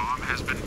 bomb has been